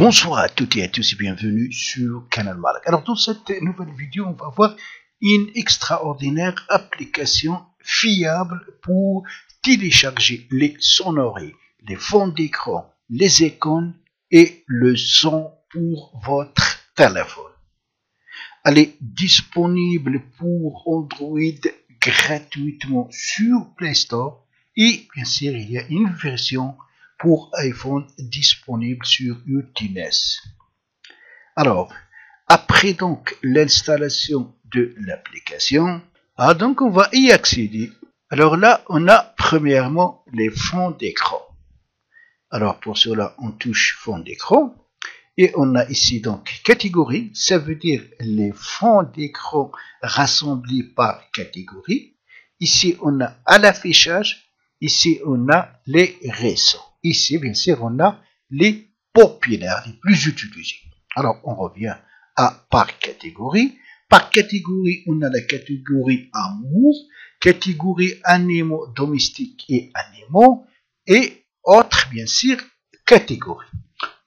Bonsoir à toutes et à tous et bienvenue sur Canal Malak. Alors dans cette nouvelle vidéo, on va voir une extraordinaire application fiable pour télécharger les sonneries, les fonds d'écran, les icônes et le son pour votre téléphone. Elle est disponible pour Android gratuitement sur Play Store et bien sûr il y a une version pour iPhone disponible sur UTNES. Alors, après donc l'installation de l'application, ah, donc on va y accéder. Alors là, on a premièrement les fonds d'écran. Alors pour cela, on touche fond d'écran et on a ici donc catégorie, ça veut dire les fonds d'écran rassemblés par catégorie. Ici, on a à l'affichage, ici on a les récents. Ici, bien sûr, on a les populaires, les plus utilisés. Alors, on revient à par catégorie. Par catégorie, on a la catégorie amour, catégorie animaux domestiques et animaux, et autres, bien sûr, catégories.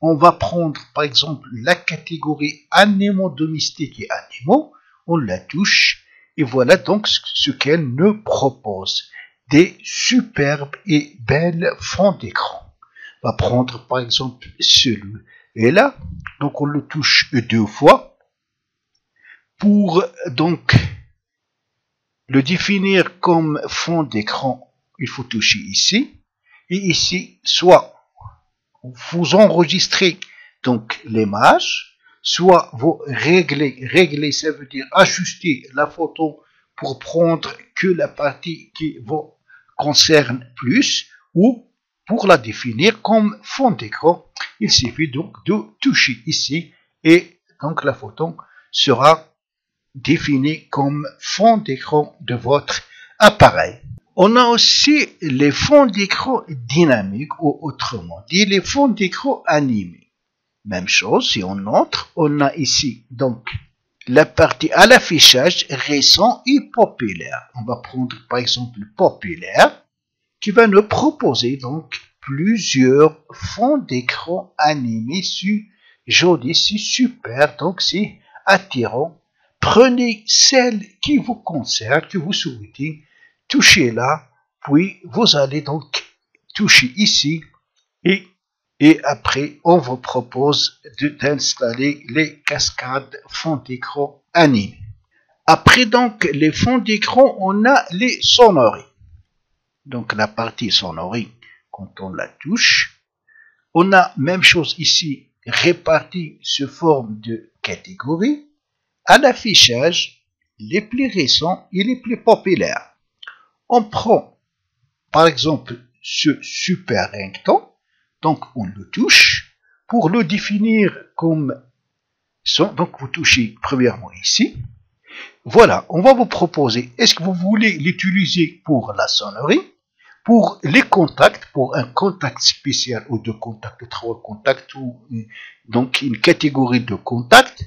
On va prendre, par exemple, la catégorie animaux domestiques et animaux, on la touche, et voilà donc ce qu'elle nous propose. Des superbes et belles fonds d'écran va prendre par exemple celui. Et là donc on le touche deux fois pour donc le définir comme fond d'écran. Il faut toucher ici et ici soit vous enregistrez donc l'image soit vous réglez régler ça veut dire ajuster la photo pour prendre que la partie qui vous concerne plus ou pour la définir comme fond d'écran, il suffit donc de toucher ici et donc la photo sera définie comme fond d'écran de votre appareil. On a aussi les fonds d'écran dynamiques ou autrement dit les fonds d'écran animés. Même chose, si on entre, on a ici donc la partie à l'affichage récent et populaire. On va prendre par exemple populaire qui va nous proposer donc plusieurs fonds d'écran animés sur joli, c'est super, donc c'est attirant. Prenez celle qui vous concerne, que vous souhaitez, touchez là, puis vous allez donc toucher ici et, et après on vous propose d'installer les cascades fonds d'écran animés. Après donc les fonds d'écran, on a les sonneries donc la partie sonorie, quand on la touche, on a même chose ici répartie sous forme de catégories à l'affichage les plus récents et les plus populaires. On prend par exemple ce super rington, donc on le touche pour le définir comme son. Donc vous touchez premièrement ici. Voilà, on va vous proposer, est-ce que vous voulez l'utiliser pour la sonnerie? Pour les contacts, pour un contact spécial ou deux contacts, trois contacts, ou donc une catégorie de contacts,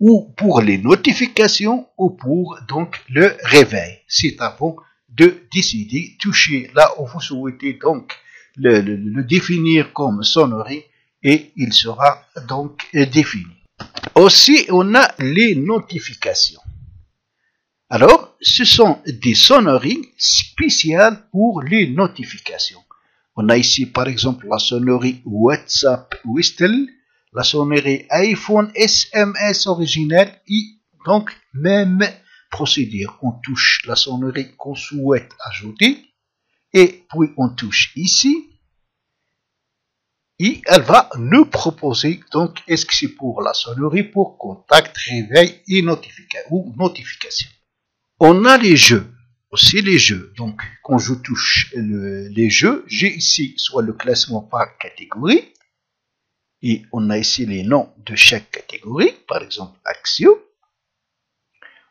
ou pour les notifications, ou pour donc le réveil. C'est vous de décider, toucher là où vous souhaitez donc le, le définir comme sonnerie et il sera donc défini. Aussi, on a les notifications. Alors, ce sont des sonneries spéciales pour les notifications. On a ici par exemple la sonnerie WhatsApp Whistle, la sonnerie iPhone SMS originelle et donc même procédure. On touche la sonnerie qu'on souhaite ajouter et puis on touche ici et elle va nous proposer donc est-ce que c'est pour la sonnerie pour contact, réveil et ou notification. On a les jeux, aussi les jeux. Donc, quand je touche les jeux, j'ai ici soit le classement par catégorie, et on a ici les noms de chaque catégorie, par exemple Axio.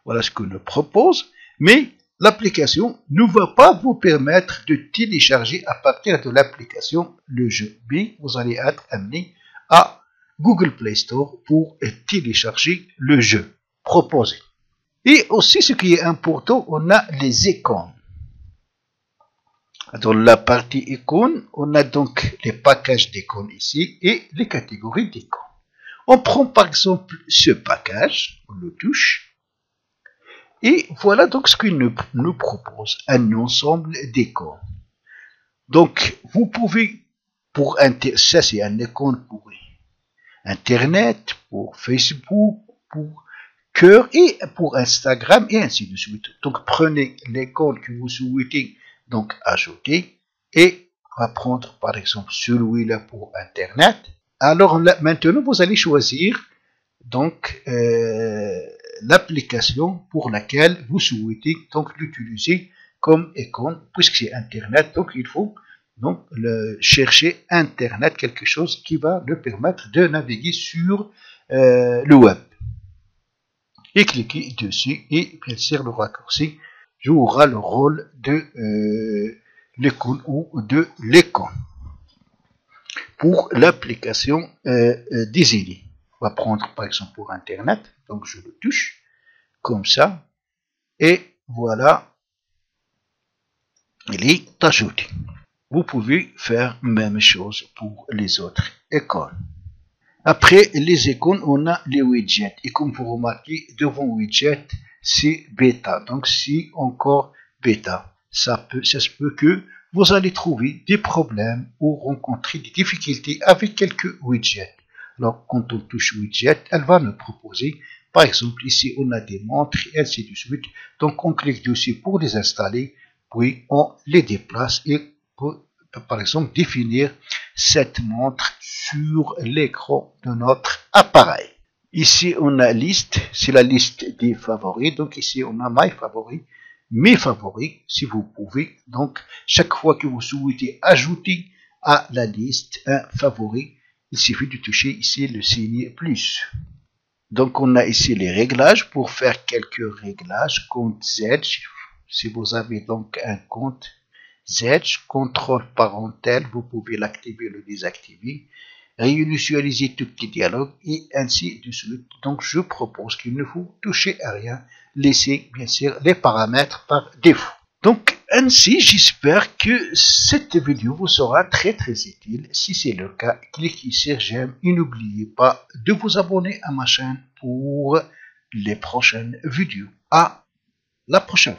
Voilà ce que nous propose, mais l'application ne va pas vous permettre de télécharger à partir de l'application le jeu, mais vous allez être amené à Google Play Store pour télécharger le jeu proposé. Et aussi, ce qui est important, on a les icônes. Dans la partie icône, on a donc les packages d'icônes ici et les catégories d'icônes. On prend par exemple ce package, on le touche, et voilà donc ce qu'il nous propose, un ensemble d'icônes. Donc, vous pouvez, pour ça c'est un icône pour Internet, pour Facebook, pour cœur et pour Instagram et ainsi de suite. Donc, prenez l'icône que vous souhaitez donc ajouter et on va prendre par exemple celui-là pour Internet. Alors maintenant, vous allez choisir donc euh, l'application pour laquelle vous souhaitez donc l'utiliser comme icône puisque c'est Internet. Donc il faut donc le, chercher Internet, quelque chose qui va le permettre de naviguer sur euh, le web. Et cliquez dessus et bien le raccourci jouera le rôle de euh, l'icône ou de l'écran pour l'application euh, euh, désignée. On va prendre par exemple pour Internet, donc je le touche comme ça et voilà, il est ajouté. Vous pouvez faire même chose pour les autres écoles. Après les icônes, on a les widgets. Et comme vous remarquez, devant widget, c'est bêta. Donc, c'est encore bêta. Ça, peut, ça se peut que vous allez trouver des problèmes ou rencontrer des difficultés avec quelques widgets. Alors, quand on touche widget, elle va nous proposer, par exemple, ici, on a des montres et ainsi de suite. Donc, on clique dessus pour les installer, puis on les déplace et par exemple, définir cette montre sur l'écran de notre appareil. Ici, on a liste, c'est la liste des favoris. Donc ici, on a my favoris, mes favoris, si vous pouvez. Donc, chaque fois que vous souhaitez ajouter à la liste un favori, il suffit de toucher ici le signe plus. Donc, on a ici les réglages pour faire quelques réglages. Compte Z, si vous avez donc un compte Z, contrôle parentel, vous pouvez l'activer ou le désactiver, réinitialiser tout petit dialogue et ainsi de suite. Donc je propose qu'il ne faut toucher à rien, laisser bien sûr les paramètres par défaut. Donc ainsi, j'espère que cette vidéo vous sera très très utile. Si c'est le cas, cliquez sur j'aime et n'oubliez pas de vous abonner à ma chaîne pour les prochaines vidéos. À la prochaine